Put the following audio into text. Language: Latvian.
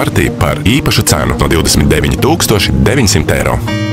partija par īpašu cenu no 29 900 eiro.